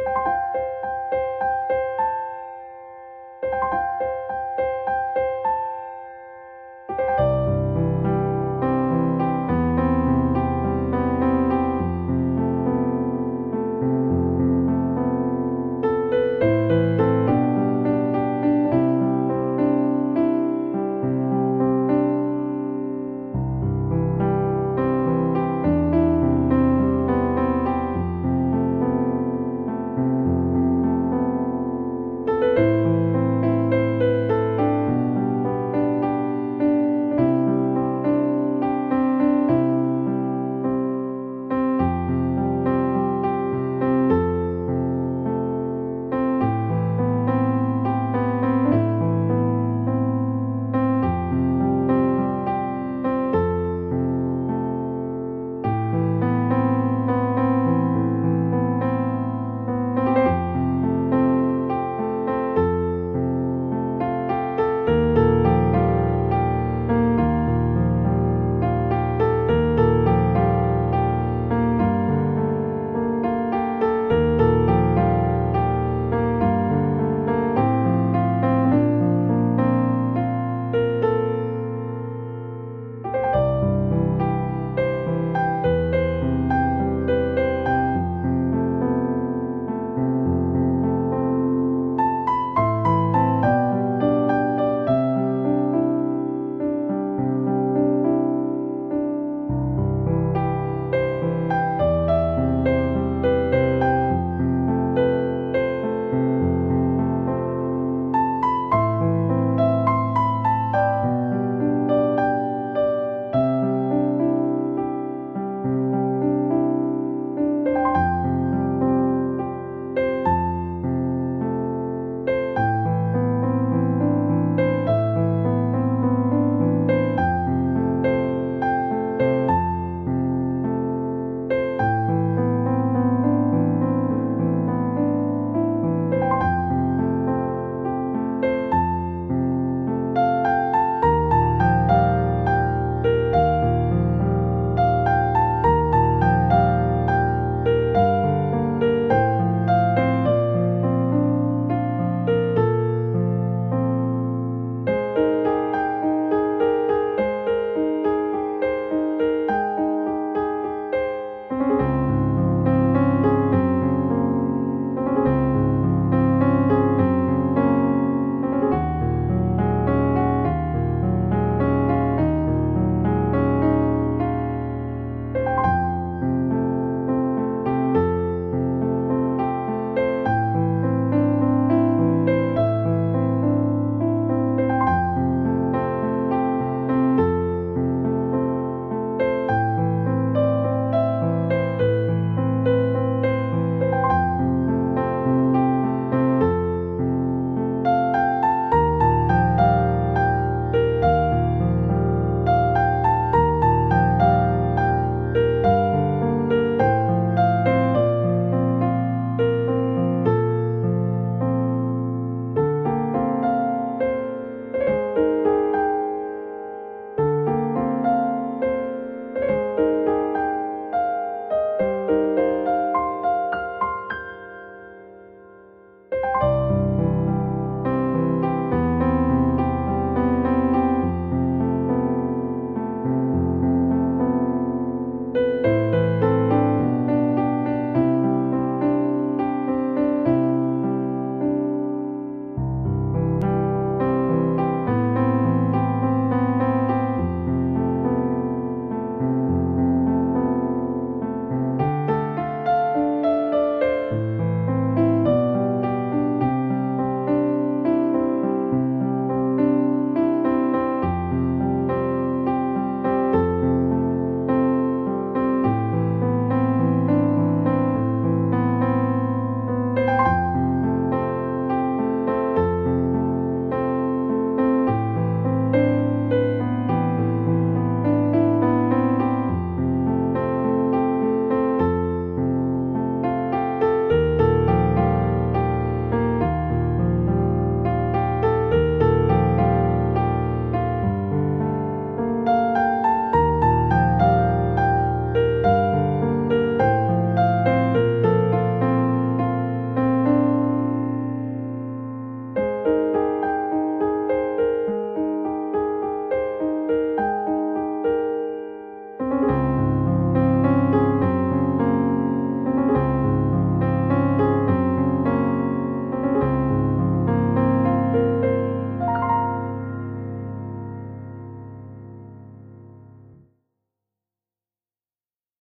うん。